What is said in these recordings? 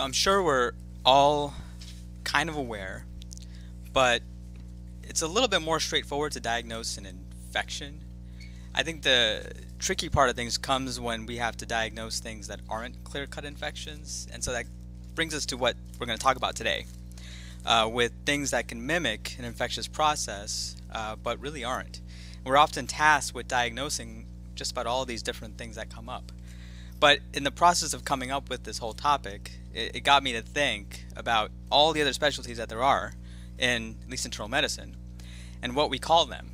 So I'm sure we're all kind of aware, but it's a little bit more straightforward to diagnose an infection. I think the tricky part of things comes when we have to diagnose things that aren't clear cut infections, and so that brings us to what we're going to talk about today. Uh, with things that can mimic an infectious process, uh, but really aren't. We're often tasked with diagnosing just about all these different things that come up. But in the process of coming up with this whole topic, it, it got me to think about all the other specialties that there are in at least internal medicine and what we call them.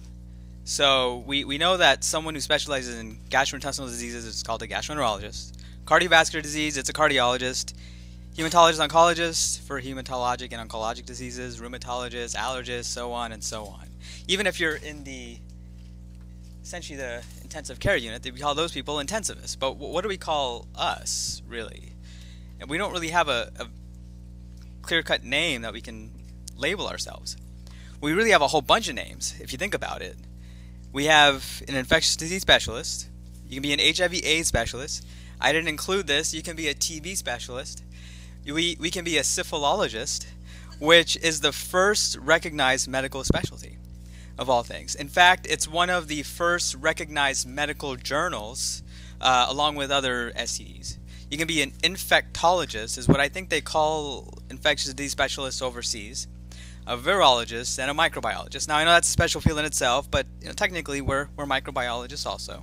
So we, we know that someone who specializes in gastrointestinal diseases is called a gastroenterologist. Cardiovascular disease, it's a cardiologist. Hematologist, oncologist for hematologic and oncologic diseases, rheumatologist, allergist, so on and so on. Even if you're in the essentially the intensive care unit, we call those people intensivists. But what do we call us, really? And we don't really have a, a clear cut name that we can label ourselves. We really have a whole bunch of names, if you think about it. We have an infectious disease specialist, you can be an HIV AIDS specialist. I didn't include this, you can be a TB specialist. We, we can be a syphilologist, which is the first recognized medical specialty of all things. In fact, it's one of the first recognized medical journals, uh, along with other STDs. You can be an infectologist, is what I think they call infectious disease specialists overseas, a virologist, and a microbiologist. Now, I know that's a special field in itself, but you know, technically we're, we're microbiologists also.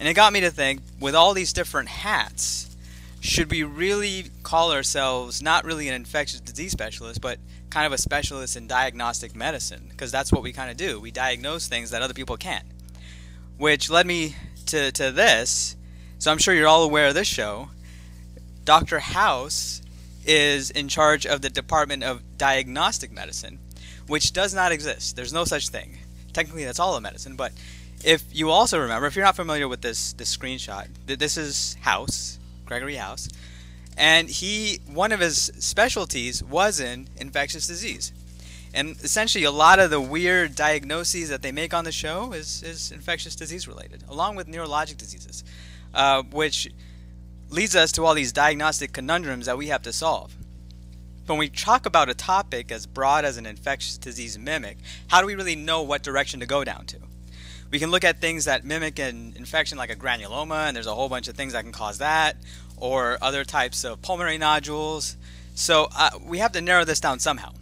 And it got me to think, with all these different hats, should we really call ourselves not really an infectious disease specialist, but kind of a specialist in diagnostic medicine because that's what we kind of do. We diagnose things that other people can't. Which led me to, to this. So I'm sure you're all aware of this show. Dr. House is in charge of the Department of Diagnostic Medicine, which does not exist. There's no such thing. Technically, that's all of medicine. But if you also remember, if you're not familiar with this, this screenshot, this is House, Gregory House and he one of his specialties was in infectious disease. And essentially a lot of the weird diagnoses that they make on the show is, is infectious disease related along with neurologic diseases uh, which leads us to all these diagnostic conundrums that we have to solve. When we talk about a topic as broad as an infectious disease mimic how do we really know what direction to go down to? We can look at things that mimic an infection like a granuloma and there's a whole bunch of things that can cause that or other types of pulmonary nodules. So uh, we have to narrow this down somehow.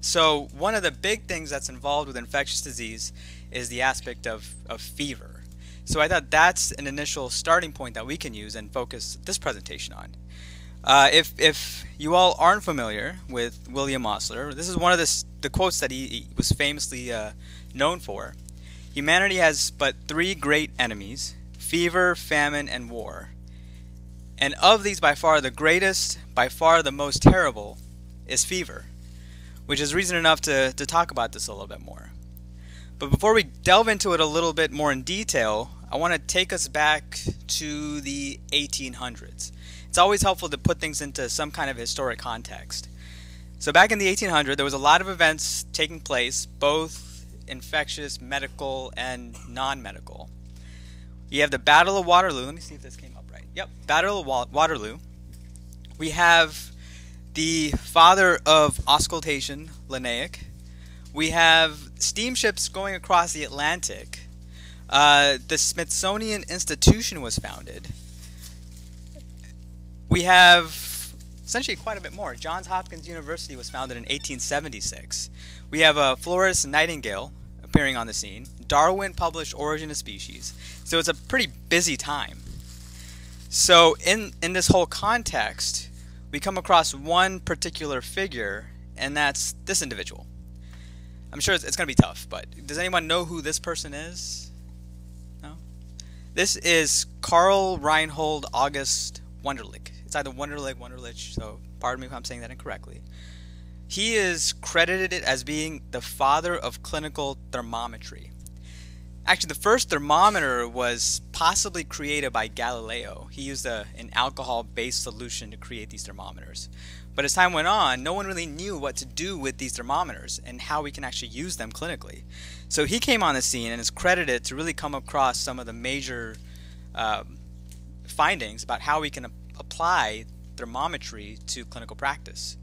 So one of the big things that's involved with infectious disease is the aspect of, of fever. So I thought that's an initial starting point that we can use and focus this presentation on. Uh, if, if you all aren't familiar with William Osler, this is one of the, the quotes that he, he was famously uh, known for. Humanity has but three great enemies fever, famine, and war. And of these, by far the greatest, by far the most terrible, is fever, which is reason enough to, to talk about this a little bit more. But before we delve into it a little bit more in detail, I want to take us back to the 1800s. It's always helpful to put things into some kind of historic context. So back in the 1800s, there was a lot of events taking place, both infectious, medical, and non-medical. You have the Battle of Waterloo. Let me see if this came Yep, Battle of Waterloo. We have the father of auscultation, Laennec. We have steamships going across the Atlantic. Uh, the Smithsonian Institution was founded. We have essentially quite a bit more. Johns Hopkins University was founded in 1876. We have uh, Florence Nightingale appearing on the scene. Darwin published Origin of Species. So it's a pretty busy time. So in in this whole context, we come across one particular figure, and that's this individual. I'm sure it's, it's going to be tough, but does anyone know who this person is? No. This is Karl Reinhold August Wunderlich. It's either Wunderlich, Wunderlich. So pardon me if I'm saying that incorrectly. He is credited as being the father of clinical thermometry. Actually, the first thermometer was possibly created by Galileo. He used a, an alcohol based solution to create these thermometers. But as time went on, no one really knew what to do with these thermometers and how we can actually use them clinically. So he came on the scene and is credited to really come across some of the major um, findings about how we can apply thermometry to clinical practice.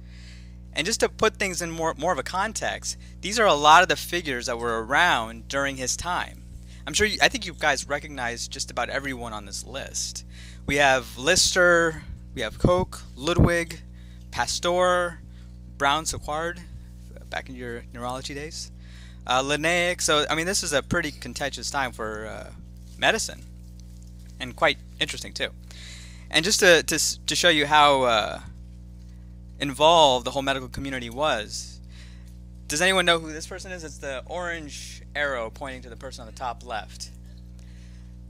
And just to put things in more, more of a context, these are a lot of the figures that were around during his time. I'm sure you, I think you guys recognize just about everyone on this list. We have Lister, we have Koch, Ludwig, Pasteur, Brown Séquard, back in your neurology days, uh, Laennec. So, I mean, this is a pretty contentious time for uh, medicine, and quite interesting too. And just to, to, to show you how uh, involved the whole medical community was, does anyone know who this person is? It's the orange arrow pointing to the person on the top left.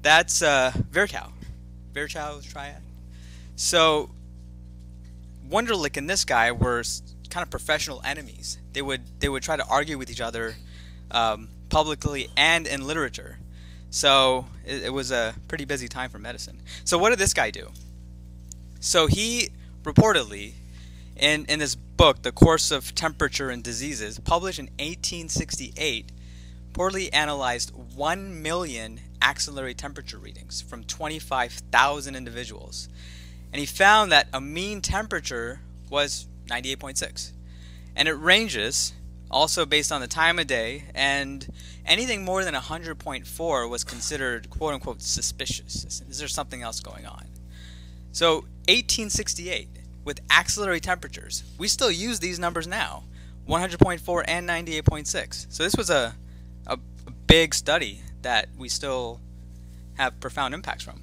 That's uh, Virchow. Virchow's triad. So Wunderlich and this guy were kind of professional enemies. They would they would try to argue with each other um, publicly and in literature. So it, it was a pretty busy time for medicine. So what did this guy do? So he reportedly, in in this book, The Course of Temperature and Diseases, published in 1868, poorly analyzed 1 million axillary temperature readings from 25,000 individuals. And he found that a mean temperature was 98.6. And it ranges also based on the time of day, and anything more than 100.4 was considered quote unquote suspicious. Is there something else going on? So 1868, with axillary temperatures, we still use these numbers now 100.4 and 98.6. So this was a, a, a big study that we still have profound impacts from.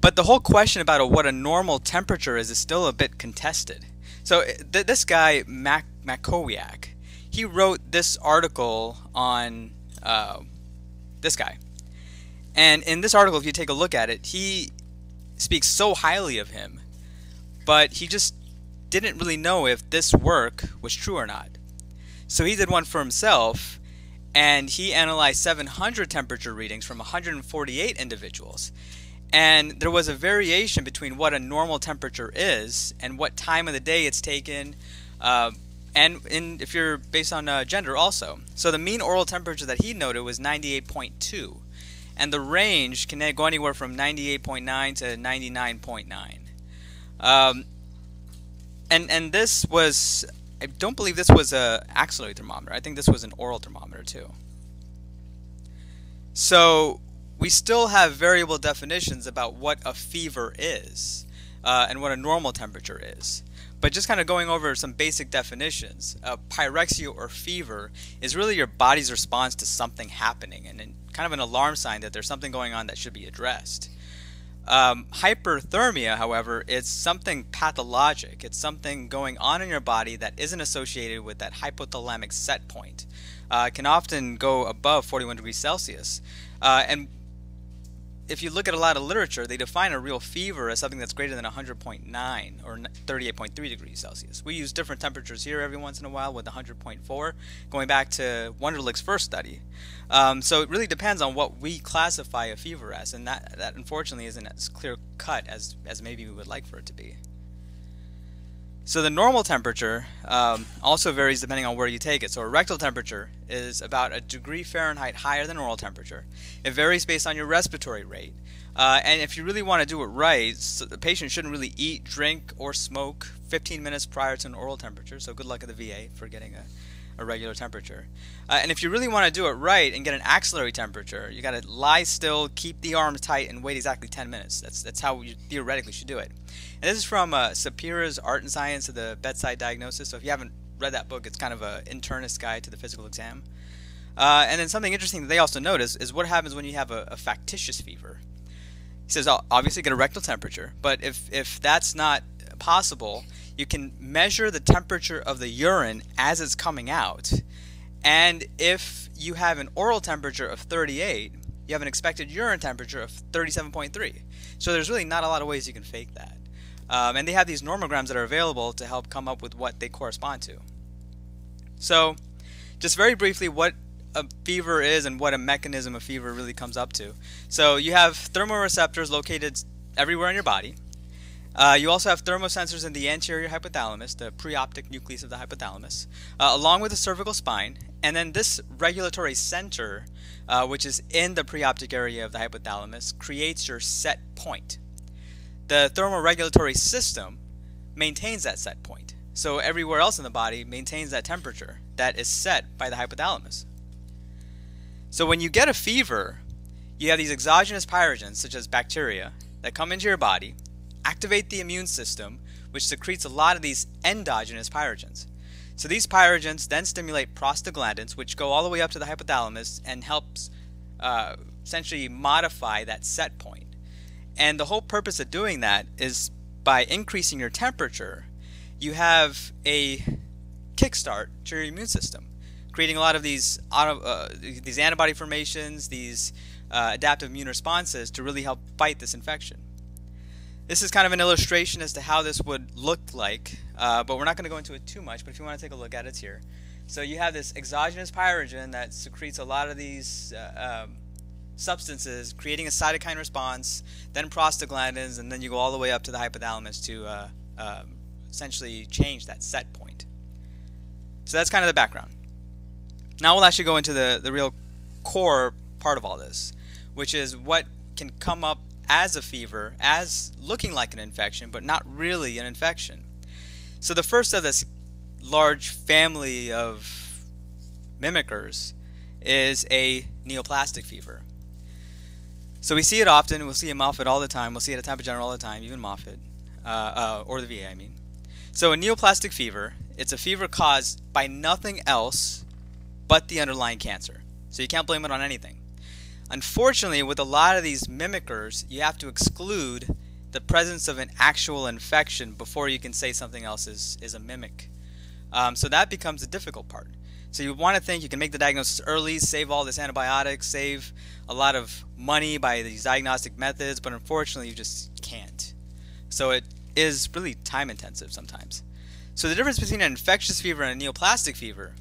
But the whole question about a, what a normal temperature is is still a bit contested. So th- this guy Mac Mackowiak, he wrote this article on uh, this guy, and in this article, if you take a look at it, he speaks so highly of him, but he just didn't really know if this work was true or not. So he did one for himself, and he analyzed 700 temperature readings from 148 individuals. And there was a variation between what a normal temperature is and what time of the day it's taken, uh, and in, if you're based on uh, gender also. So the mean oral temperature that he noted was 98.2, and the range can go anywhere from 98.9 to 99.9. Um, and and this was I don't believe this was a axillary thermometer. I think this was an oral thermometer too. So we still have variable definitions about what a fever is uh, and what a normal temperature is. But just kind of going over some basic definitions, uh, pyrexia or fever is really your body's response to something happening and kind of an alarm sign that there's something going on that should be addressed. Um, hyperthermia, however, is something pathologic. It's something going on in your body that isn't associated with that hypothalamic set point. Uh, can often go above 41 degrees Celsius. Uh, and if you look at a lot of literature, they define a real fever as something that's greater than 100.9 or 38.3 degrees Celsius. We use different temperatures here every once in a while with 100.4, going back to Wunderlich's first study. Um, so it really depends on what we classify a fever as, and that, that unfortunately isn't as clear cut as, as maybe we would like for it to be. So the normal temperature um, also varies depending on where you take it. So a rectal temperature is about a degree Fahrenheit higher than oral temperature. It varies based on your respiratory rate. Uh, and if you really want to do it right, so the patient shouldn't really eat, drink, or smoke 15 minutes prior to an oral temperature. So good luck at the VA for getting a a regular temperature. Uh, and if you really want to do it right and get an axillary temperature, you got to lie still, keep the arms tight, and wait exactly 10 minutes. That's that's how you theoretically should do it. And this is from uh, Sapira's Art and Science of the Bedside Diagnosis. So if you haven't read that book, it's kind of an internist guide to the physical exam. Uh, and then something interesting that they also notice is what happens when you have a, a factitious fever. He says, obviously get a rectal temperature, but if, if that's not possible, you can measure the temperature of the urine as it's coming out. And if you have an oral temperature of 38, you have an expected urine temperature of 37.3. So there's really not a lot of ways you can fake that. Um, and they have these nomograms that are available to help come up with what they correspond to. So, just very briefly, what a fever is and what a mechanism of fever really comes up to. So, you have thermoreceptors located everywhere in your body. Uh, you also have thermosensors in the anterior hypothalamus, the preoptic nucleus of the hypothalamus, uh, along with the cervical spine. And then this regulatory center, uh, which is in the preoptic area of the hypothalamus, creates your set point. the thermoregulatory system maintains that set point. So everywhere else in the body maintains that temperature that is set by the hypothalamus. So when you get a fever, you have these exogenous pyrogens, such as bacteria, that come into your body, activate the immune system, which secretes a lot of these endogenous pyrogens. So these pyrogens then stimulate prostaglandins, which go all the way up to the hypothalamus and helps uh, essentially modify that set point. And the whole purpose of doing that is by increasing your temperature, you have a kickstart to your immune system, creating a lot of these auto, uh, these antibody formations, these uh, adaptive immune responses to really help fight this infection. This is kind of an illustration as to how this would look like, uh, but we're not going to go into it too much, but if you want to take a look at it, it's here. So you have this exogenous pyrogen that secretes a lot of these uh, um, substances, creating a cytokine response, then prostaglandins, and then you go all the way up to the hypothalamus to uh, um, essentially change that set point. So that's kind of the background. Now we'll actually go into the, the real core part of all this, which is what can come up as a fever, as looking like an infection, but not really an infection. So the first of this large family of mimickers is a neoplastic fever. So we see it often. We'll see it Moffitt all the time. We'll see it at Tampa General all the time, even Moffitt, uh, uh, or the VA, I mean. So a neoplastic fever, it's a fever caused by nothing else but the underlying cancer. So you can't blame it on anything. Unfortunately, with a lot of these mimickers, you have to exclude the presence of an actual infection before you can say something else is, is a mimic. Um, so that becomes the difficult part. So you want to think you can make the diagnosis early, save all this antibiotics, save a lot of money by these diagnostic methods, but unfortunately you just can't. So it is really time intensive sometimes. So the difference between an infectious fever and a neoplastic fever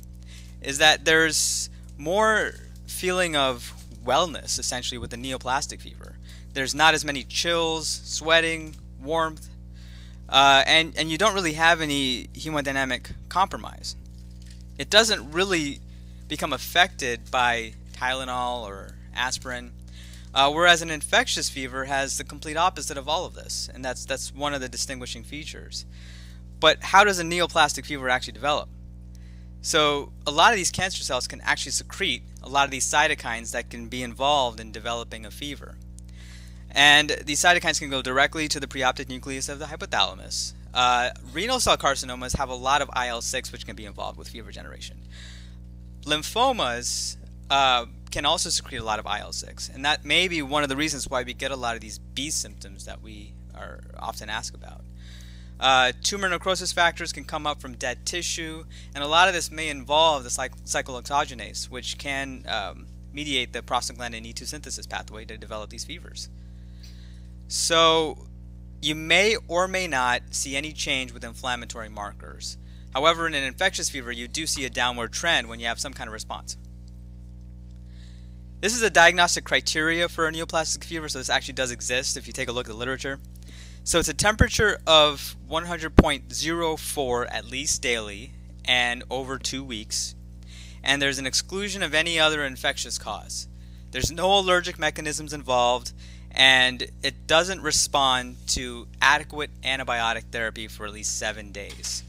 is that there's more feeling of wellness essentially with the neoplastic fever. There's not as many chills, sweating, warmth, uh, and, and you don't really have any hemodynamic compromise. It doesn't really become affected by Tylenol or aspirin, uh, whereas an infectious fever has the complete opposite of all of this, and that's, that's one of the distinguishing features. But how does a neoplastic fever actually develop? So a lot of these cancer cells can actually secrete a lot of these cytokines that can be involved in developing a fever. And these cytokines can go directly to the preoptic nucleus of the hypothalamus. Uh, renal cell carcinomas have a lot of IL-6 which can be involved with fever generation. Lymphomas uh, can also secrete a lot of IL-6 and that may be one of the reasons why we get a lot of these B symptoms that we are often asked about. Uh, tumor necrosis factors can come up from dead tissue, and a lot of this may involve the cyc cyclooxygenase, which can um, mediate the prostaglandin E2 synthesis pathway to develop these fevers. So you may or may not see any change with inflammatory markers. However, in an infectious fever, you do see a downward trend when you have some kind of response. This is a diagnostic criteria for a neoplastic fever, so this actually does exist if you take a look at the literature. So it's a temperature of 100.04 at least daily and over two weeks. And there's an exclusion of any other infectious cause. There's no allergic mechanisms involved, and it doesn't respond to adequate antibiotic therapy for at least seven days.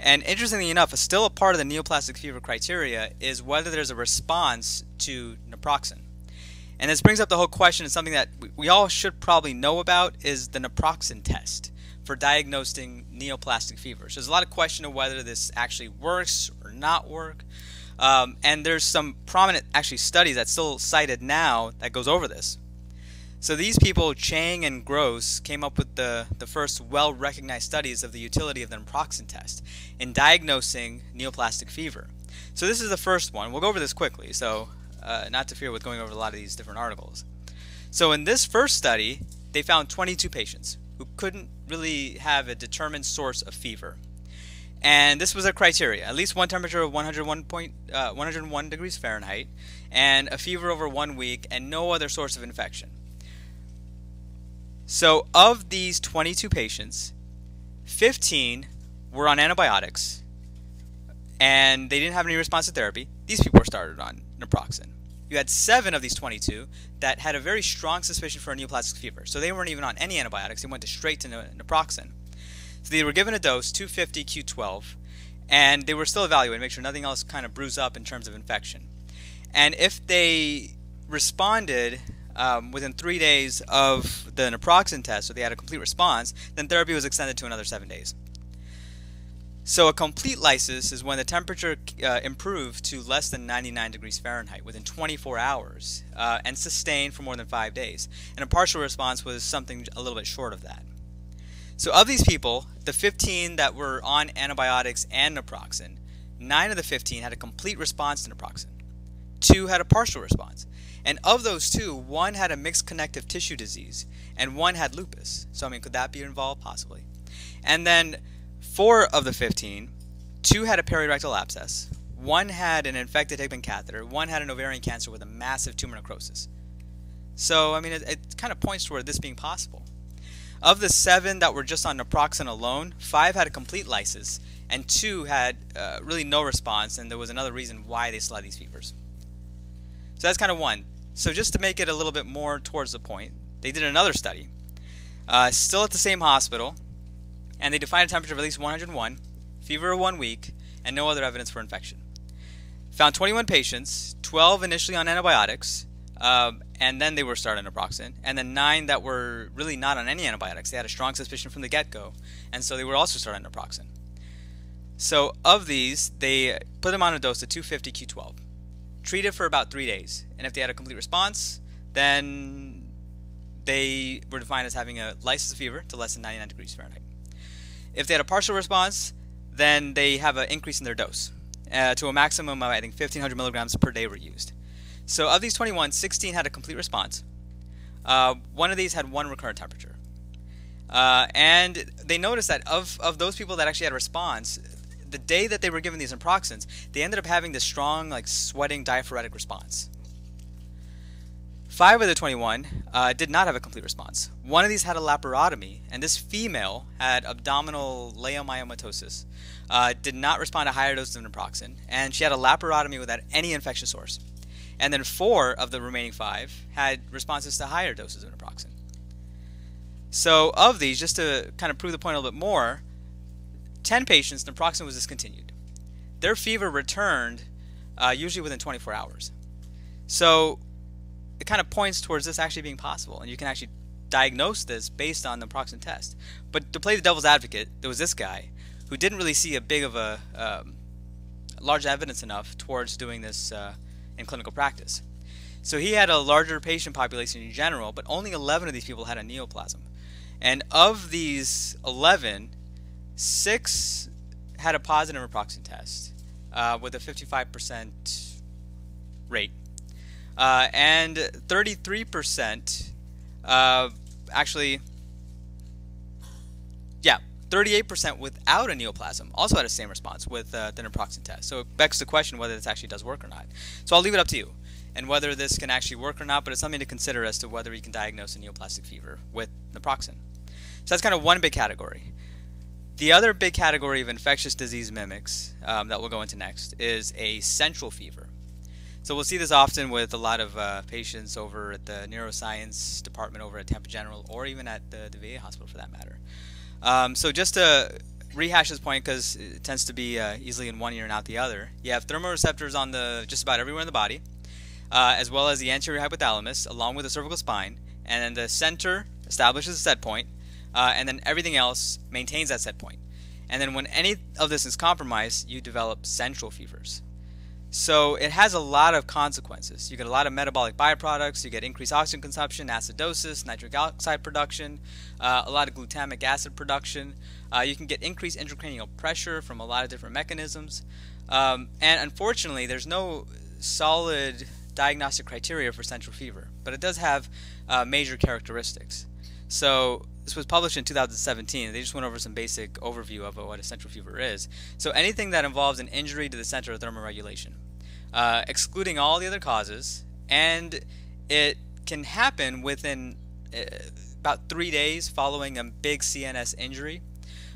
And interestingly enough, still a part of the neoplastic fever criteria is whether there's a response to naproxen. And this brings up the whole question, and something that we all should probably know about is the naproxen test for diagnosing neoplastic fever. So there's a lot of question of whether this actually works or not work. Um, and there's some prominent actually studies that's still cited now that goes over this. So these people, Chang and Gross, came up with the, the first well-recognized studies of the utility of the naproxen test in diagnosing neoplastic fever. So this is the first one. We'll go over this quickly. So uh, not to fear with going over a lot of these different articles. So in this first study, they found 22 patients who couldn't really have a determined source of fever. And this was a criteria, at least one temperature of 101, point, uh, 101 degrees Fahrenheit, and a fever over one week, and no other source of infection. So of these 22 patients, 15 were on antibiotics, and they didn't have any response to therapy. These people were started on naproxen. You had seven of these 22 that had a very strong suspicion for a neoplastic fever. So they weren't even on any antibiotics, they went straight to naproxen. So they were given a dose, 250 Q12, and they were still evaluated to make sure nothing else kind of brews up in terms of infection. And if they responded um, within three days of the naproxen test, so they had a complete response, then therapy was extended to another seven days. So a complete lysis is when the temperature uh, improved to less than 99 degrees Fahrenheit within 24 hours uh, and sustained for more than five days. And a partial response was something a little bit short of that. So of these people, the 15 that were on antibiotics and naproxen, 9 of the 15 had a complete response to naproxen. 2 had a partial response. And of those two, one had a mixed connective tissue disease and one had lupus. So I mean, could that be involved? Possibly. And then Four of the 15, two had a perirectal abscess, one had an infected Hickman catheter, one had an ovarian cancer with a massive tumor necrosis. So, I mean, it, it kind of points toward this being possible. Of the seven that were just on naproxen alone, five had a complete lysis, and two had uh, really no response, and there was another reason why they still had these fevers. So that's kind of one. So just to make it a little bit more towards the point, they did another study, uh, still at the same hospital, and they defined a temperature of at least 101, fever of one week, and no other evidence for infection. Found 21 patients, 12 initially on antibiotics, um, and then they were started on naproxen, and then nine that were really not on any antibiotics. They had a strong suspicion from the get-go, and so they were also started on naproxen. So of these, they put them on a dose of 250 Q12, treated for about three days, and if they had a complete response, then they were defined as having a lysis of fever to less than 99 degrees Fahrenheit. If they had a partial response, then they have an increase in their dose uh, to a maximum of, I think, 1,500 milligrams per day were used. So of these 21, 16 had a complete response. Uh, one of these had one recurrent temperature. Uh, and they noticed that of, of those people that actually had a response, the day that they were given these naproxens, they ended up having this strong, like, sweating diaphoretic response. Five of the 21 uh, did not have a complete response. One of these had a laparotomy, and this female had abdominal leiomyomatosis, uh, did not respond to higher doses of naproxen, and she had a laparotomy without any infection source. And then four of the remaining five had responses to higher doses of naproxen. So, of these, just to kind of prove the point a little bit more, 10 patients, naproxen was discontinued. Their fever returned uh, usually within 24 hours. So, it kind of points towards this actually being possible, and you can actually diagnose this based on the naproxen test. But to play the devil's advocate, there was this guy who didn't really see a big of a um, large evidence enough towards doing this uh, in clinical practice. So he had a larger patient population in general, but only 11 of these people had a neoplasm. And of these 11, six had a positive naproxen test uh, with a 55% rate uh, and 33% uh, actually, yeah, 38% without a neoplasm also had the same response with uh, the naproxen test. So it begs the question whether this actually does work or not. So I'll leave it up to you and whether this can actually work or not, but it's something to consider as to whether you can diagnose a neoplastic fever with naproxen. So that's kind of one big category. The other big category of infectious disease mimics um, that we'll go into next is a central fever. So we'll see this often with a lot of uh, patients over at the neuroscience department over at Tampa General or even at the, the VA hospital for that matter. Um, so just to rehash this point because it tends to be uh, easily in one ear and out the other, you have thermoreceptors on the just about everywhere in the body, uh, as well as the anterior hypothalamus along with the cervical spine, and then the center establishes a set point, uh, and then everything else maintains that set point. And then when any of this is compromised, you develop central fevers. So it has a lot of consequences. You get a lot of metabolic byproducts. You get increased oxygen consumption, acidosis, nitric oxide production, uh, a lot of glutamic acid production. Uh, you can get increased intracranial pressure from a lot of different mechanisms. Um, and unfortunately, there's no solid diagnostic criteria for central fever, but it does have uh, major characteristics. So this was published in 2017. They just went over some basic overview of what a central fever is. So anything that involves an injury to the center of thermoregulation, uh, excluding all the other causes, and it can happen within uh, about three days following a big CNS injury.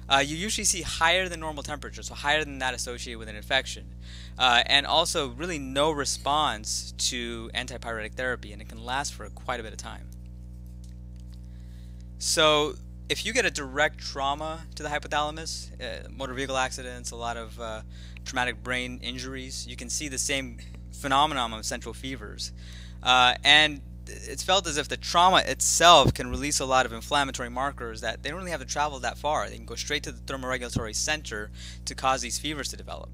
uh, you usually see higher than normal temperature, so higher than that associated with an infection. Uh, and also really no response to antipyretic therapy, and it can last for quite a bit of time. So if you get a direct trauma to the hypothalamus, uh, motor vehicle accidents, a lot of uh, traumatic brain injuries, you can see the same phenomenon of central fevers. Uh, and it's felt as if the trauma itself can release a lot of inflammatory markers that they don't really have to travel that far. They can go straight to the thermoregulatory center to cause these fevers to develop.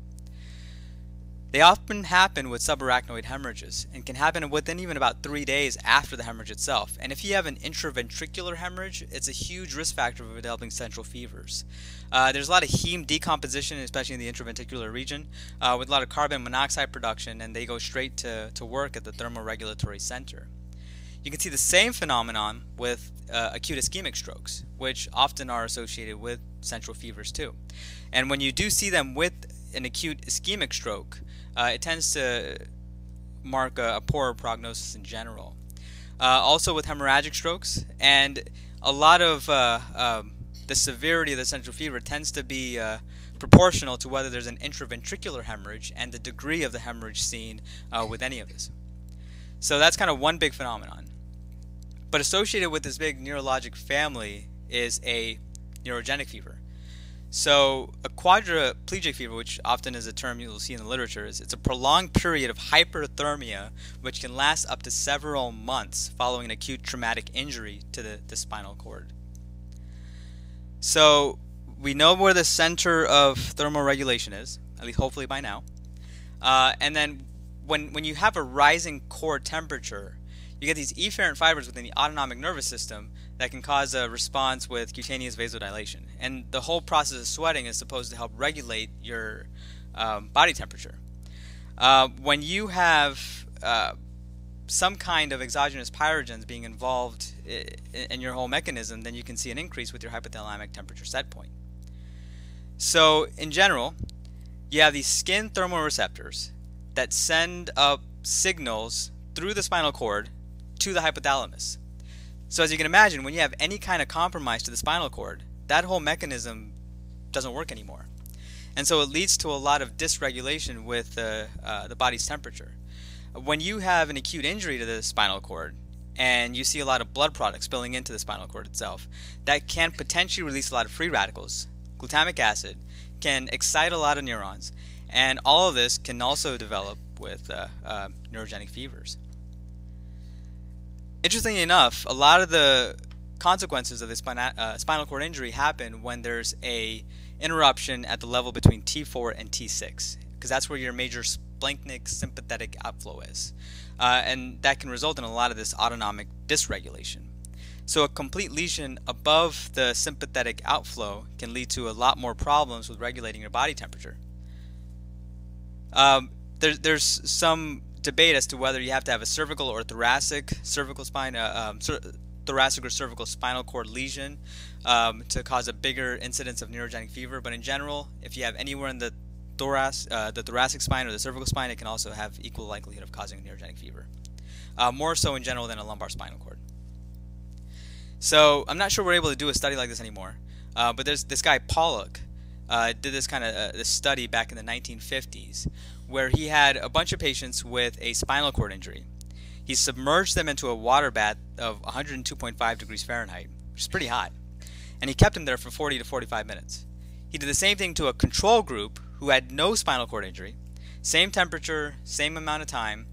They often happen with subarachnoid hemorrhages and can happen within even about three days after the hemorrhage itself. And if you have an intraventricular hemorrhage, it's a huge risk factor for developing central fevers. Uh, there's a lot of heme decomposition, especially in the intraventricular region, uh, with a lot of carbon monoxide production, and they go straight to, to work at the thermoregulatory center. You can see the same phenomenon with uh, acute ischemic strokes, which often are associated with central fevers too. And when you do see them with an acute ischemic stroke, uh, it tends to mark a, a poorer prognosis in general. Uh, also with hemorrhagic strokes, and a lot of uh, um, the severity of the central fever tends to be uh, proportional to whether there's an intraventricular hemorrhage and the degree of the hemorrhage seen uh, with any of this. So that's kind of one big phenomenon. But associated with this big neurologic family is a neurogenic fever. So a quadriplegic fever, which often is a term you'll see in the literature, is it's a prolonged period of hyperthermia which can last up to several months following an acute traumatic injury to the, the spinal cord. So we know where the center of thermoregulation is, at least hopefully by now. Uh, and then when, when you have a rising core temperature, you get these efferent fibers within the autonomic nervous system that can cause a response with cutaneous vasodilation. And the whole process of sweating is supposed to help regulate your um, body temperature. Uh, when you have uh, some kind of exogenous pyrogens being involved in your whole mechanism, then you can see an increase with your hypothalamic temperature set point. So, in general, you have these skin thermoreceptors that send up signals through the spinal cord to the hypothalamus. So as you can imagine, when you have any kind of compromise to the spinal cord, that whole mechanism doesn't work anymore. And so it leads to a lot of dysregulation with uh, uh, the body's temperature. When you have an acute injury to the spinal cord, and you see a lot of blood products spilling into the spinal cord itself, that can potentially release a lot of free radicals. Glutamic acid can excite a lot of neurons, and all of this can also develop with uh, uh neurogenic fevers. Interestingly enough, a lot of the consequences of the spina- uh, spinal cord injury happen when there's a interruption at the level between T4 and T6, because that's where your major splanchnic sympathetic outflow is. Uh, and that can result in a lot of this autonomic dysregulation. So a complete lesion above the sympathetic outflow can lead to a lot more problems with regulating your body temperature. Um, there, there's some debate as to whether you have to have a cervical or thoracic cervical spine, uh, um, thoracic or cervical spinal cord lesion um, to cause a bigger incidence of neurogenic fever. But in general, if you have anywhere in the thorax, uh, the thoracic spine or the cervical spine, it can also have equal likelihood of causing neurogenic fever. Uh, more so in general than a lumbar spinal cord. So I'm not sure we're able to do a study like this anymore. Uh, but there's this guy Pollock uh, did this kind of uh, this study back in the 1950s where he had a bunch of patients with a spinal cord injury. He submerged them into a water bath of 102.5 degrees Fahrenheit, which is pretty hot, and he kept them there for 40 to 45 minutes. He did the same thing to a control group who had no spinal cord injury, same temperature, same amount of time,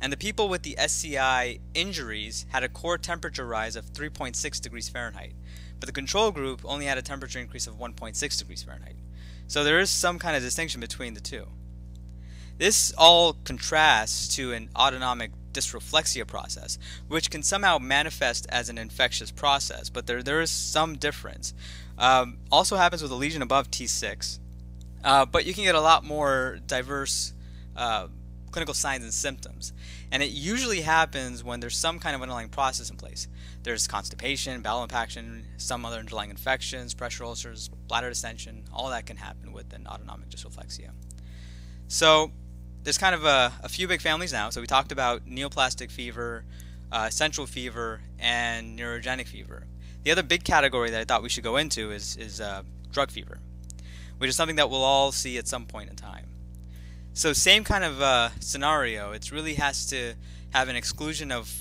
and the people with the SCI injuries had a core temperature rise of 3.6 degrees Fahrenheit, but the control group only had a temperature increase of 1.6 degrees Fahrenheit. So there is some kind of distinction between the two. This all contrasts to an autonomic dysreflexia process, which can somehow manifest as an infectious process, but there, there is some difference. Um, also happens with a lesion above T6, uh, but you can get a lot more diverse uh, clinical signs and symptoms. And it usually happens when there's some kind of underlying process in place. There's constipation, bowel impaction, some other underlying infections, pressure ulcers, bladder distension, all that can happen with an autonomic dysreflexia. So there's kind of a, a, few big families now. So we talked about neoplastic fever, uh, central fever, and neurogenic fever. The other big category that I thought we should go into is, is uh, drug fever, which is something that we'll all see at some point in time. So same kind of uh, scenario. It really has to have an exclusion of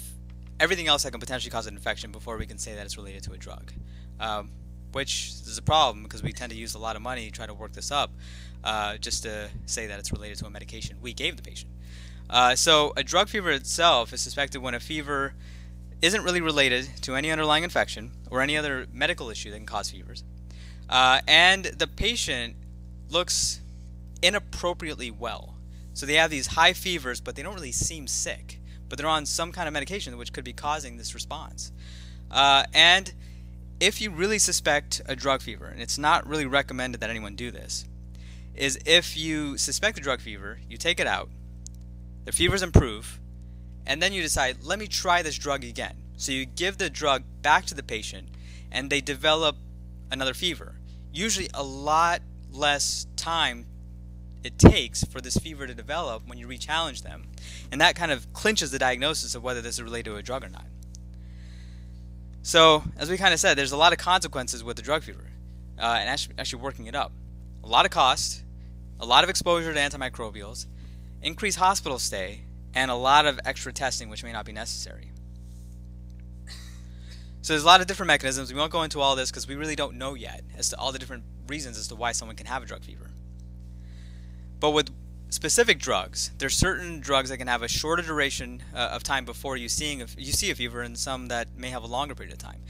everything else that can potentially cause an infection before we can say that it's related to a drug. Um, which is a problem because we tend to use a lot of money to try to work this up uh, just to say that it's related to a medication we gave the patient. Uh, so a drug fever itself is suspected when a fever isn't really related to any underlying infection or any other medical issue that can cause fevers. Uh, and the patient looks inappropriately well. So they have these high fevers, but they don't really seem sick. But they're on some kind of medication which could be causing this response. Uh, and if you really suspect a drug fever, and it's not really recommended that anyone do this, is if you suspect a drug fever, you take it out, the fevers improve, and then you decide, let me try this drug again. So you give the drug back to the patient, and they develop another fever. Usually a lot less time it takes for this fever to develop when you re-challenge them. And that kind of clinches the diagnosis of whether this is related to a drug or not. So, as we kind of said, there's a lot of consequences with the drug fever uh, and actually, actually working it up. A lot of cost, a lot of exposure to antimicrobials, increased hospital stay, and a lot of extra testing which may not be necessary. So there's a lot of different mechanisms. We won't go into all this because we really don't know yet as to all the different reasons as to why someone can have a drug fever. But with specific drugs, there's certain drugs that can have a shorter duration uh, of time before you seeing a, you see a fever, and some that may have a longer period of time.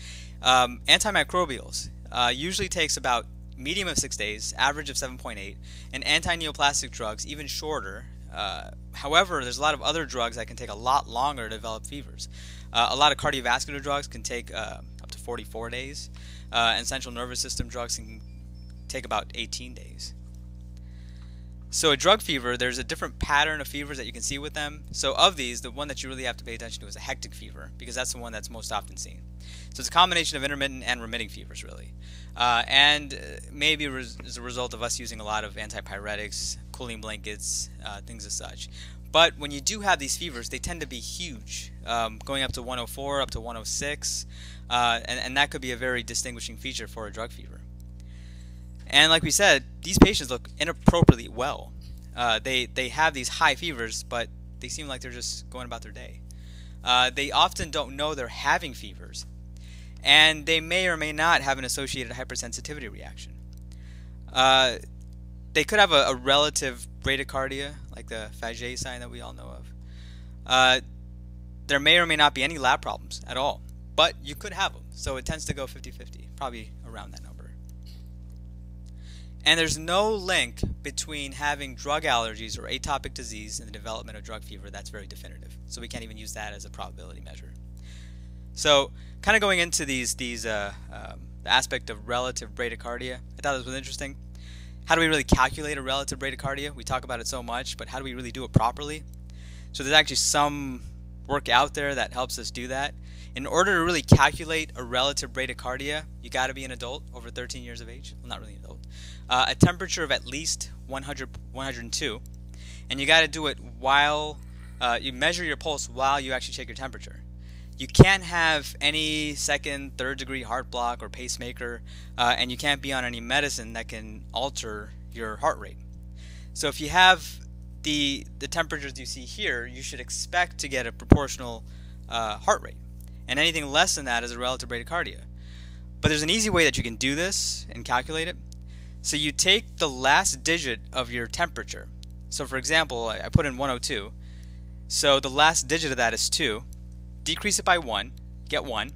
Um, antimicrobials uh, usually takes about medium of six days, average of 7.8, and anti-neoplastic drugs even shorter. Uh, however, there's a lot of other drugs that can take a lot longer to develop fevers. Uh, a lot of cardiovascular drugs can take uh, up to 44 days, uh, and central nervous system drugs can take about 18 days. So a drug fever, there's a different pattern of fevers that you can see with them. So of these, the one that you really have to pay attention to is a hectic fever because that's the one that's most often seen. So it's a combination of intermittent and remitting fevers, really. Uh, and uh, maybe as a result of us using a lot of antipyretics, cooling blankets, uh, things as such. But when you do have these fevers, they tend to be huge, um, going up to 104, up to 106, uh, and, and that could be a very distinguishing feature for a drug fever. And like we said, these patients look inappropriately well. Uh, they they have these high fevers, but they seem like they're just going about their day. Uh, they often don't know they're having fevers, and they may or may not have an associated hypersensitivity reaction. Uh, they could have a, a, relative bradycardia, like the Faget sign that we all know of. Uh, there may or may not be any lab problems at all, but you could have them. So it tends to go 50-50, probably around that number. And there's no link between having drug allergies or atopic disease and the development of drug fever that's very definitive. So we can't even use that as a probability measure. So, kind of going into these these uh, um, the aspect of relative bradycardia, I thought this was interesting. How do we really calculate a relative bradycardia? We talk about it so much, but how do we really do it properly? So there's actually some work out there that helps us do that. In order to really calculate a relative bradycardia, you got to be an adult over 13 years of age. Well, not really an adult uh, a temperature of at least 100, 102, and you got to do it while uh, you measure your pulse while you actually check your temperature. You can't have any second, third degree heart block or pacemaker, uh, and you can't be on any medicine that can alter your heart rate. So if you have the the temperatures you see here, you should expect to get a proportional uh, heart rate, and anything less than that is a relative bradycardia. But there's an easy way that you can do this and calculate it. So you take the last digit of your temperature. So for example, I put in 102. So the last digit of that is 2. Decrease it by 1, get 1.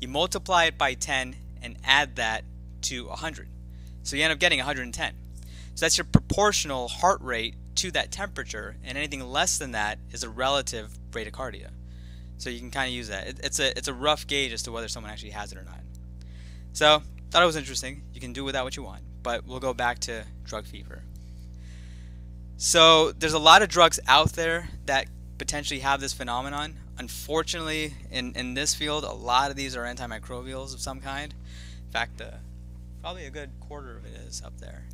You multiply it by 10 and add that to 100. So you end up getting 110. So that's your proportional heart rate to that temperature, and anything less than that is a relative bradycardia. So you can kind of use that. It, it's a it's a rough gauge as to whether someone actually has it or not. So thought it was interesting. You can do with that what you want but we'll go back to drug fever. So there's a lot of drugs out there that potentially have this phenomenon. Unfortunately, in, in this field, a lot of these are antimicrobials of some kind. In fact, uh, probably a good quarter of it is up there.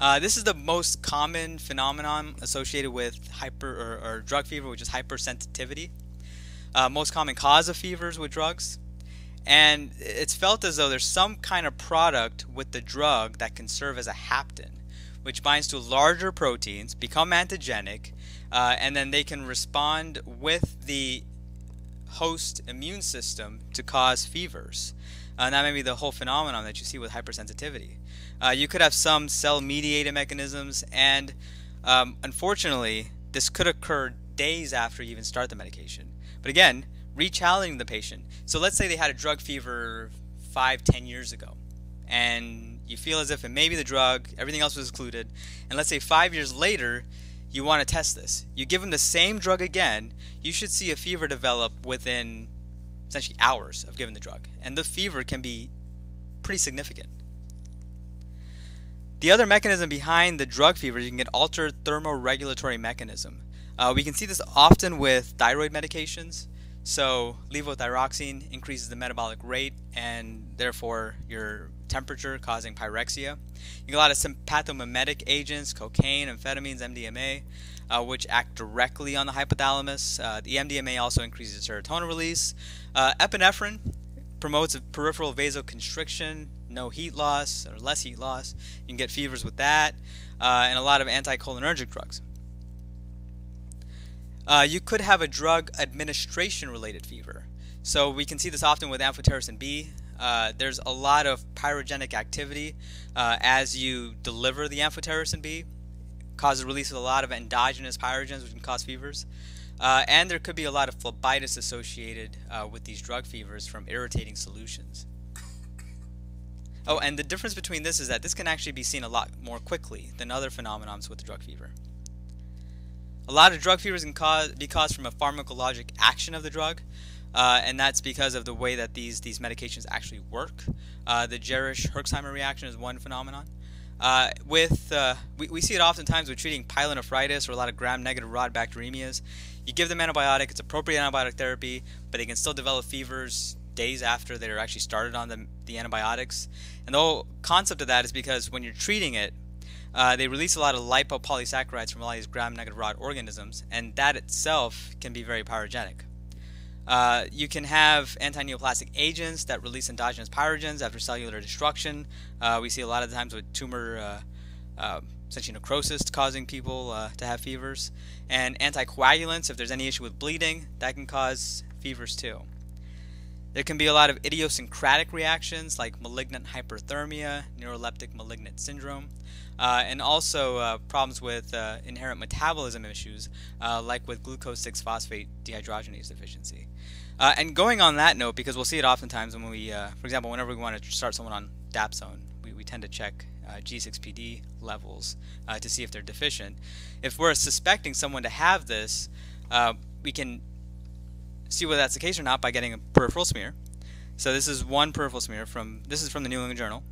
Uh, this is the most common phenomenon associated with hyper or, or drug fever, which is hypersensitivity. Uh, most common cause of fevers with drugs And it's felt as though there's some kind of product with the drug that can serve as a hapten, which binds to larger proteins, become antigenic, uh, and then they can respond with the host immune system to cause fevers. Uh, and that may be the whole phenomenon that you see with hypersensitivity. Uh, you could have some cell mediated mechanisms, and um, unfortunately, this could occur days after you even start the medication. But again, re-challenging the patient. So let's say they had a drug fever five, ten years ago, and you feel as if it may be the drug, everything else was excluded, and let's say five years later, you want to test this. You give them the same drug again, you should see a fever develop within essentially hours of giving the drug, and the fever can be pretty significant. The other mechanism behind the drug fever, is you can get altered thermoregulatory mechanism. Uh, we can see this often with thyroid medications. So levothyroxine increases the metabolic rate and therefore your temperature, causing pyrexia. You get a lot of sympathomimetic agents, cocaine, amphetamines, MDMA, uh, which act directly on the hypothalamus. Uh, the MDMA also increases serotonin release. Uh, epinephrine promotes peripheral vasoconstriction, no heat loss or less heat loss. You can get fevers with that, uh, and a lot of anticholinergic drugs. Uh, you could have a drug administration related fever. So we can see this often with amphotericin B. Uh, there's a lot of pyrogenic activity uh, as you deliver the amphotericin B, causes release of a lot of endogenous pyrogens, which can cause fevers. Uh, and there could be a lot of phlebitis associated uh, with these drug fevers from irritating solutions. Oh, and the difference between this is that this can actually be seen a lot more quickly than other phenomenons with drug fever. A lot of drug fevers can cause, be caused from a pharmacologic action of the drug, uh, and that's because of the way that these, these medications actually work. Uh, the Jarisch-Herxheimer reaction is one phenomenon. Uh, with uh, we, we see it oftentimes with treating pyelonephritis or a lot of gram-negative rod bacteremias. You give them antibiotic, it's appropriate antibiotic therapy, but they can still develop fevers days after they're actually started on the, the antibiotics. And the whole concept of that is because when you're treating it, uh, they release a lot of lipopolysaccharides from a lot of these gram-negative rod organisms, and that itself can be very pyrogenic. Uh, you can have anti-neoplastic agents that release endogenous pyrogens after cellular destruction. Uh, we see a lot of times with tumor, uh, uh essentially necrosis, causing people uh, to have fevers. And anticoagulants, if there's any issue with bleeding, that can cause fevers too. There can be a lot of idiosyncratic reactions like malignant hyperthermia, neuroleptic malignant syndrome, uh, and also uh, problems with uh, inherent metabolism issues uh, like with glucose 6 phosphate dehydrogenase deficiency. Uh, and going on that note, because we'll see it oftentimes when we, uh, for example, whenever we want to start someone on dapsone, we, we tend to check G6PD levels to see if they're deficient. If we're suspecting someone to have this, we can see whether that's the case or not by getting a peripheral smear. So this is one peripheral smear from this is from the New England Journal.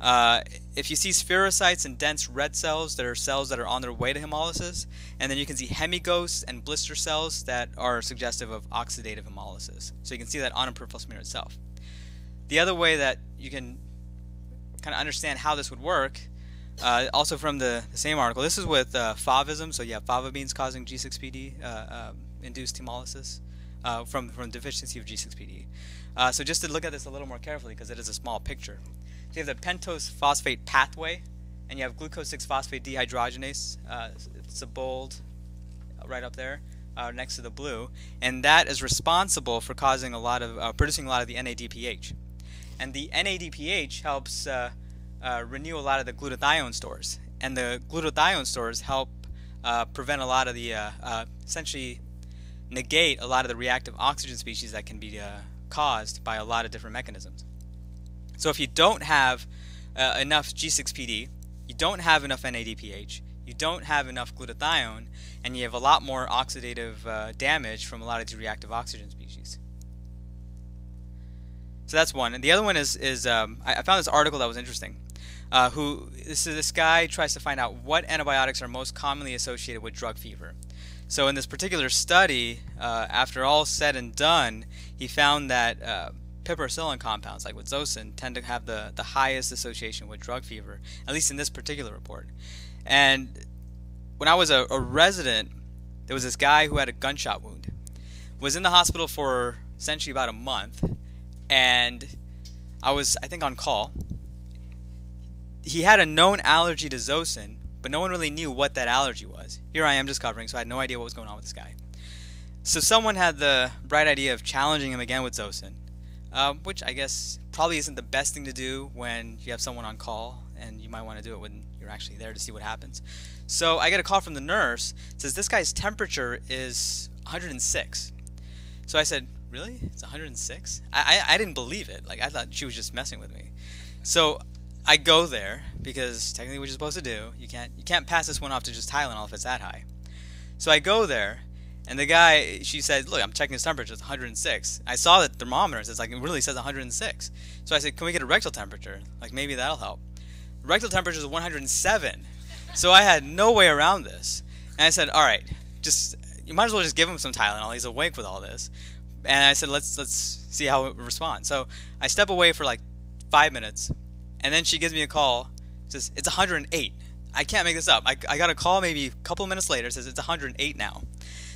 Uh, if you see spherocytes and dense red cells that are cells that are on their way to hemolysis, and then you can see hemighosts and blister cells that are suggestive of oxidative hemolysis. So you can see that on a peripheral smear itself. The other way that you can kind of understand how this would work, uh, also from the, the, same article, this is with uh, favism, so you have fava beans causing G6PD uh, um, induced hemolysis uh, from, from deficiency of G6PD. Uh, so just to look at this a little more carefully because it is a small picture. So you have the pentose phosphate pathway and you have glucose 6-phosphate dehydrogenase. Uh, it's a bold uh, right up there uh, next to the blue. And that is responsible for causing a lot of, uh, producing a lot of the NADPH. And the NADPH helps renew a lot of the glutathione stores. And the glutathione stores help prevent a lot of the essentially negate a lot of the reactive oxygen species that can be uh, caused by a lot of different mechanisms. So if you don't have uh, enough G6PD, you don't have enough NADPH, you don't have enough glutathione, and you have a lot more oxidative uh, damage from a lot of these reactive oxygen species. So that's one. And the other one is, is um, I, I, found this article that was interesting. Uh, who this is this guy tries to find out what antibiotics are most commonly associated with drug fever. So in this particular study, uh, after all said and done, he found that uh, piperacillin compounds, like with Zosyn, tend to have the, the highest association with drug fever, at least in this particular report. And when I was a, a resident, there was this guy who had a gunshot wound, was in the hospital for essentially about a month, and I was, I think, on call. He had a known allergy to Zosyn, but no one really knew what that allergy was. Here I am just covering, so I had no idea what was going on with this guy. So someone had the bright idea of challenging him again with Zosyn, uh, which I guess probably isn't the best thing to do when you have someone on call, and you might want to do it when you're actually there to see what happens. So I get a call from the nurse. says this guy's temperature is 106. So I said, really? It's 106? I, I, I didn't believe it. Like I thought she was just messing with me. So I go there because technically what you're supposed to do. You can't you can't pass this one off to just Tylenol if it's that high. So I go there, and the guy she said, "Look, I'm checking his temperature. It's 106." I saw the thermometer. It's like it really says 106. So I said, "Can we get a rectal temperature? Like maybe that'll help." Rectal temperature is 107. So I had no way around this. And I said, "All right, just you might as well just give him some Tylenol. He's awake with all this." And I said, "Let's let's see how it responds." So I step away for like five minutes, and then she gives me a call. Says it's 108. I can't make this up. I, I got a call maybe a couple minutes later. Says it's 108 now.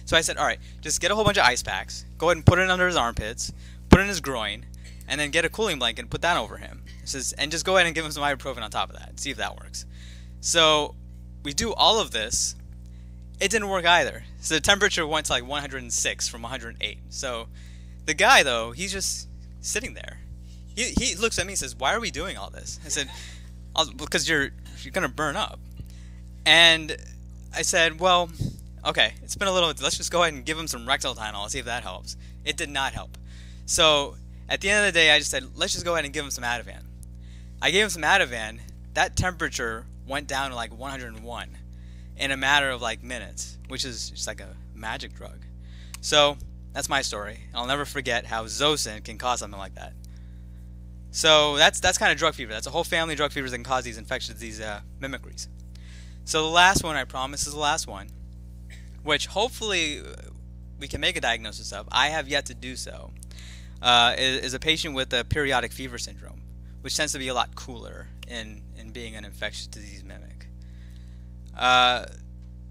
So I said, "All right, just get a whole bunch of ice packs. Go ahead and put it under his armpits, put it in his groin, and then get a cooling blanket and put that over him. Says, and just go ahead and give him some ibuprofen on top of that. See if that works." So we do all of this. It didn't work either. So the temperature went to like 106 from 108. So the guy though, he's just sitting there. He, he looks at me and says, "Why are we doing all this?" I said, "Because you're you're gonna burn up." And I said, "Well, okay, it's been a little. Let's just go ahead and give him some rectal Tylenol, see if that helps." It did not help. So at the end of the day, I just said, "Let's just go ahead and give him some Ativan." I gave him some Ativan. That temperature went down to like 101 in a matter of like minutes, which is just like a magic drug. So that's my story. I'll never forget how Zosyn can cause something like that. So that's that's kind of drug fever. That's a whole family of drug fevers that can cause these infections, these uh, mimicries. So the last one I promise is the last one, which hopefully we can make a diagnosis of. I have yet to do so. Uh, is, is, a patient with a periodic fever syndrome, which tends to be a lot cooler in in being an infectious disease mimic. Uh,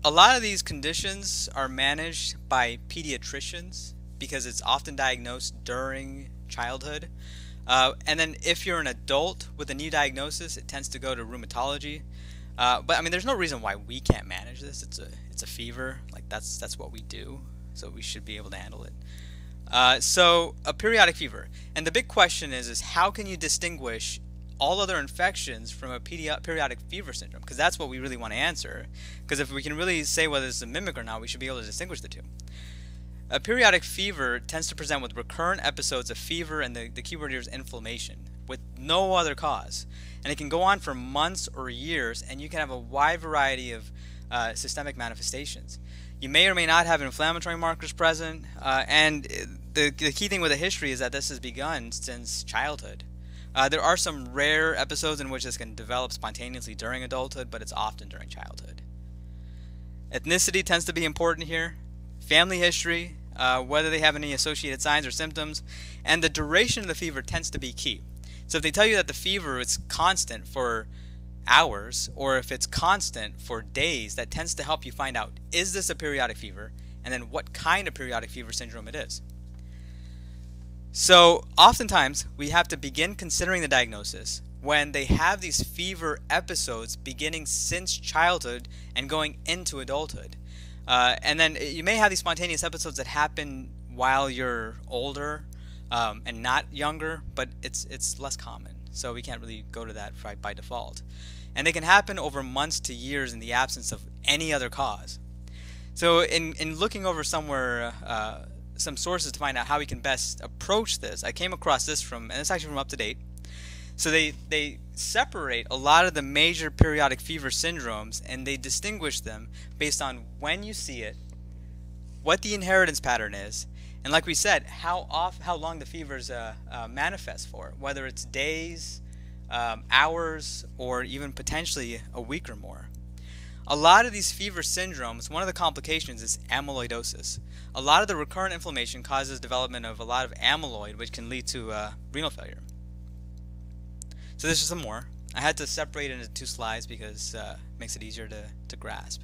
a lot of these conditions are managed by pediatricians because it's often diagnosed during childhood. Uh, and then if you're an adult with a new diagnosis, it tends to go to rheumatology. Uh, but I mean, there's no reason why we can't manage this. It's a it's a fever. Like that's that's what we do. So we should be able to handle it. Uh, so a periodic fever, and the big question is is how can you distinguish all other infections from a periodic fever syndrome? Because that's what we really want to answer. Because if we can really say whether it's a mimic or not, we should be able to distinguish the two. A periodic fever tends to present with recurrent episodes of fever, and the, the keyword here is inflammation, with no other cause. And it can go on for months or years, and you can have a wide variety of uh, systemic manifestations. You may or may not have inflammatory markers present, uh, and the, the key thing with the history is that this has begun since childhood. Uh, there are some rare episodes in which this can develop spontaneously during adulthood, but it's often during childhood. Ethnicity tends to be important here family history, uh, whether they have any associated signs or symptoms, and the duration of the fever tends to be key. So if they tell you that the fever is constant for hours, or if it's constant for days, that tends to help you find out is this a periodic fever, and then what kind of periodic fever syndrome it is. So oftentimes we have to begin considering the diagnosis when they have these fever episodes beginning since childhood and going into adulthood. Uh, and then you may have these spontaneous episodes that happen while you're older um, and not younger, but it's it's less common. So we can't really go to that by, by default. And they can happen over months to years in the absence of any other cause. So in, in looking over somewhere uh, some sources to find out how we can best approach this, I came across this from, and it's actually from UpToDate. So they, they separate a lot of the major periodic fever syndromes and they distinguish them based on when you see it, what the inheritance pattern is, and like we said, how off, how long the fevers uh, uh, manifest for, whether it's days, um, hours, or even potentially a week or more. A lot of these fever syndromes, one of the complications is amyloidosis. A lot of the recurrent inflammation causes development of a lot of amyloid, which can lead to uh, renal failure. So this is some more. I had to separate it into two slides because uh, it makes it easier to, to grasp.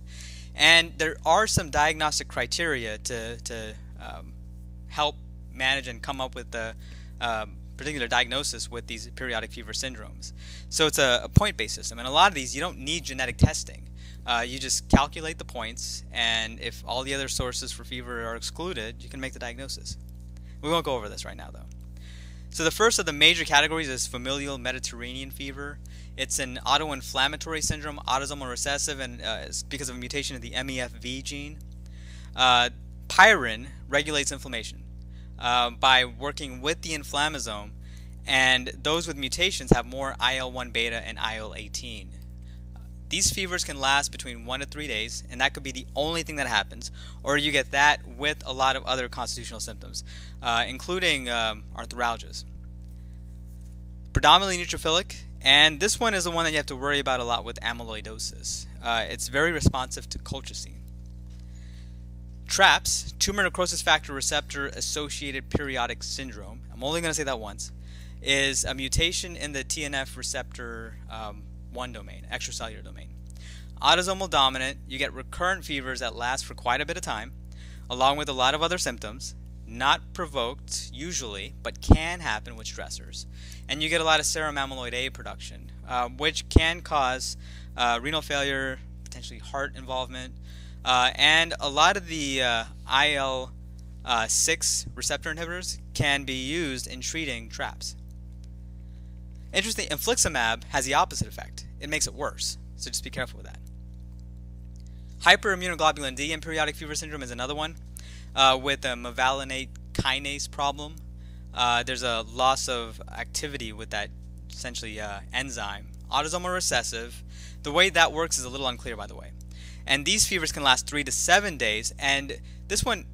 And there are some diagnostic criteria to, to um, help manage and come up with the um, particular diagnosis with these periodic fever syndromes. So it's a, a point-based system, and a lot of these you don't need genetic testing. Uh, you just calculate the points, and if all the other sources for fever are excluded, you can make the diagnosis. We won't go over this right now, though. So the first of the major categories is familial Mediterranean fever. It's an autoinflammatory syndrome, autosomal recessive, and uh, it's because of a mutation of the MEFV gene. Uh, pyrin regulates inflammation uh, by working with the inflammasome, and those with mutations have more IL-1 beta and IL-18. These fevers can last between one to three days, and that could be the only thing that happens, or you get that with a lot of other constitutional symptoms, uh, including um, arthralgias. Predominantly neutrophilic, and this one is the one that you have to worry about a lot with amyloidosis. Uh, it's very responsive to colchicine. TRAPS, tumor necrosis factor receptor associated periodic syndrome, I'm only going to say that once, is a mutation in the TNF receptor um, 1 domain, extracellular domain. Autosomal dominant, you get recurrent fevers that last for quite a bit of time, along with a lot of other symptoms, not provoked usually, but can happen with stressors. And you get a lot of serum amyloid A production, uh, which can cause uh, renal failure, potentially heart involvement, uh, and a lot of the uh, IL uh, 6 receptor inhibitors can be used in treating TRAPS. Interesting, infliximab has the opposite effect. It makes it worse, so just be careful with that. Hyperimmunoglobulin D in periodic fever syndrome is another one uh, with a mevalonate kinase problem. Uh, there's a loss of activity with that essentially uh, enzyme. Autosomal recessive. The way that works is a little unclear, by the way. And these fevers can last three to seven days. And this one,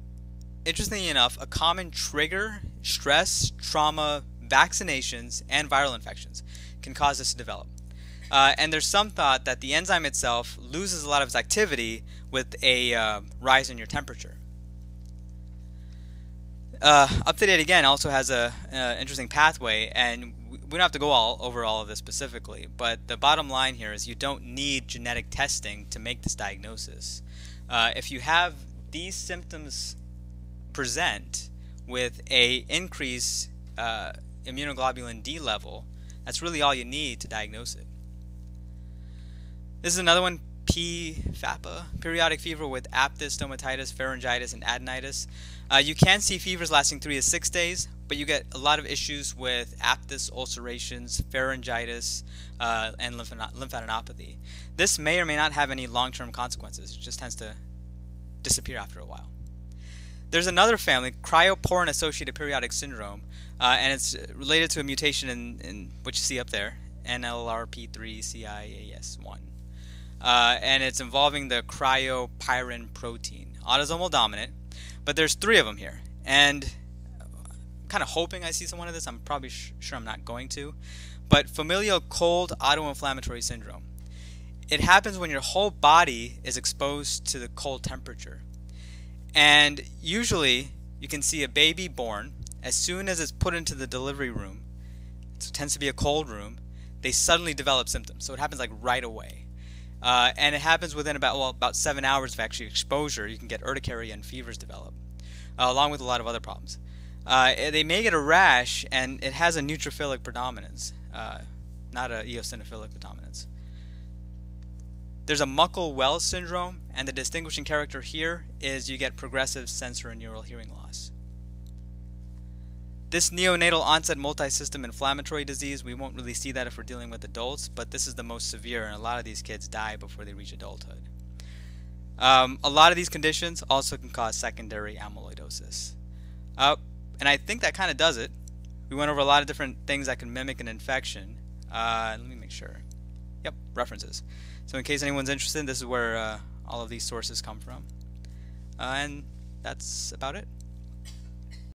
interestingly enough, a common trigger, stress, trauma, vaccinations, and viral infections can cause this to develop. Uh, and there's some thought that the enzyme itself loses a lot of its activity with a uh, rise in your temperature. Uh, UpToDate again also has a interesting pathway, and we don't have to go all over all of this specifically, but the bottom line here is you don't need genetic testing to make this diagnosis. Uh, if you have these symptoms present with a increase uh, immunoglobulin D level, that's really all you need to diagnose it. This is another one, P-FAPA, periodic fever with aphthous, stomatitis, pharyngitis, and adenitis. Uh, you can see fevers lasting three to six days, but you get a lot of issues with aphthous ulcerations, pharyngitis, uh, and lymphadenopathy. This may or may not have any long-term consequences. It just tends to disappear after a while. There's another family, cryopyrin-associated periodic syndrome, uh, and it's related to a mutation in, in what you see up there, NLRP3CIAS1 uh, and it's involving the cryopyrin protein, autosomal dominant. But there's three of them here, and I'm kind of hoping I see someone of this. I'm probably sure I'm not going to. But familial cold autoinflammatory syndrome. It happens when your whole body is exposed to the cold temperature. And usually you can see a baby born as soon as it's put into the delivery room. It tends to be a cold room. They suddenly develop symptoms. So it happens like right away. Uh, and it happens within about well about seven hours of actually exposure. You can get urticaria and fevers develop, uh, along with a lot of other problems. Uh, they may get a rash, and it has a neutrophilic predominance, uh, not a eosinophilic predominance. There's a Muckle-Wells syndrome, and the distinguishing character here is you get progressive sensorineural hearing loss. This neonatal onset multisystem inflammatory disease, we won't really see that if we're dealing with adults, but this is the most severe, and a lot of these kids die before they reach adulthood. Um, a lot of these conditions also can cause secondary amyloidosis. Uh, and I think that kind of does it. We went over a lot of different things that can mimic an infection. Uh, let me make sure. Yep, references. So in case anyone's interested, this is where uh, all of these sources come from. Uh, and that's about it.